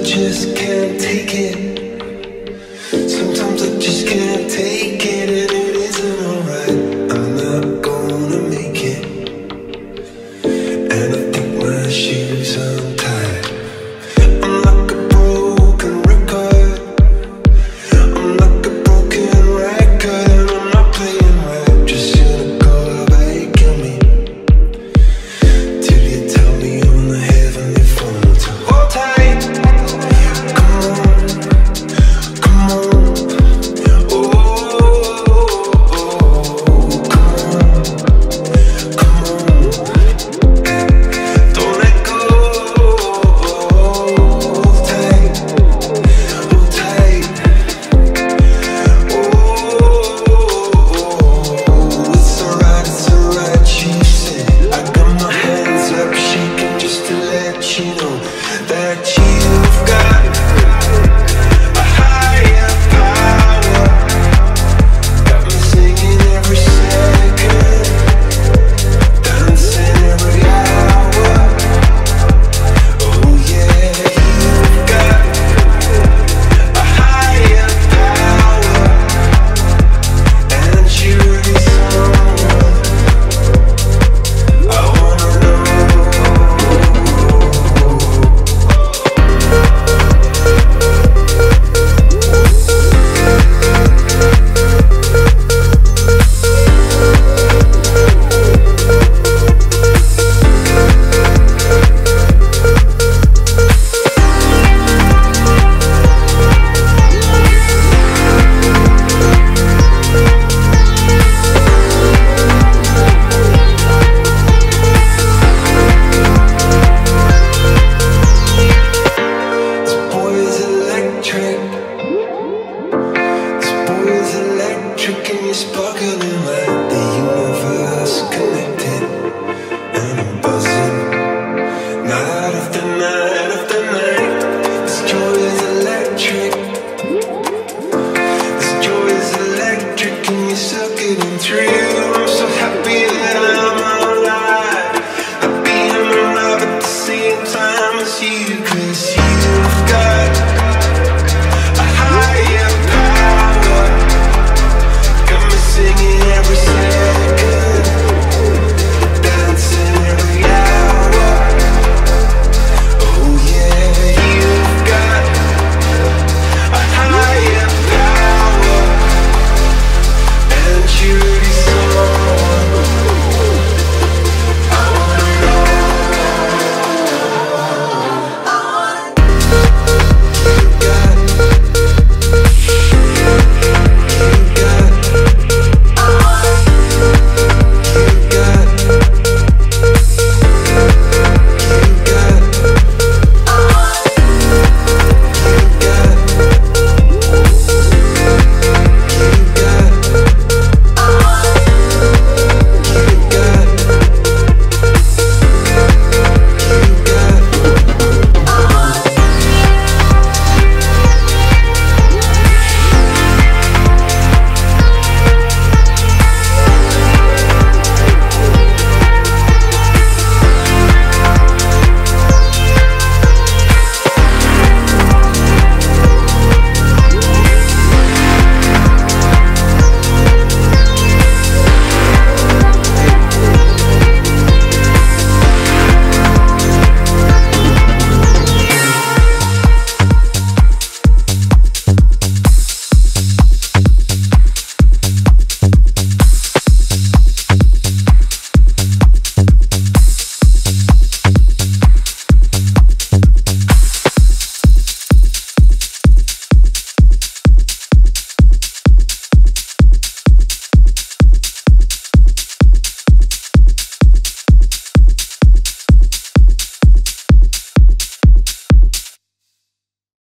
I just can't take it. Sometimes I just can't take it, and it isn't alright. I'm not gonna make it, and I think my shoes.